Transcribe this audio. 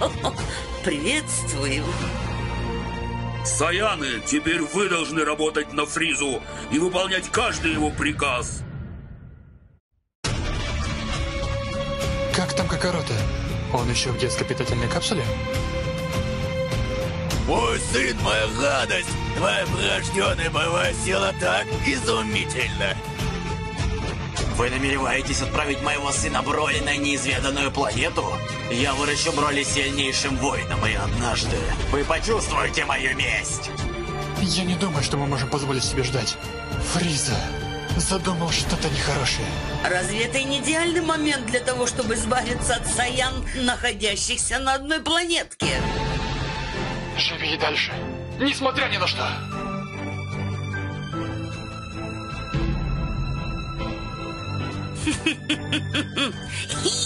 Приветствую. Саяны, теперь вы должны работать на Фризу и выполнять каждый его приказ. Как там Кокорота? Он еще в детской питательной капсуле? Мой сын, моя гадость! Твоя порожденная боевая сила так изумительна! Вы намереваетесь отправить моего сына Броли на неизведанную планету? Я выращу Броли сильнейшим воином, и однажды вы почувствуете мою месть! Я не думаю, что мы можем позволить себе ждать. Фриза задумал что-то нехорошее. Разве это не идеальный момент для того, чтобы избавиться от Саян, находящихся на одной планетке? Живи и дальше, несмотря ни на что. Hee!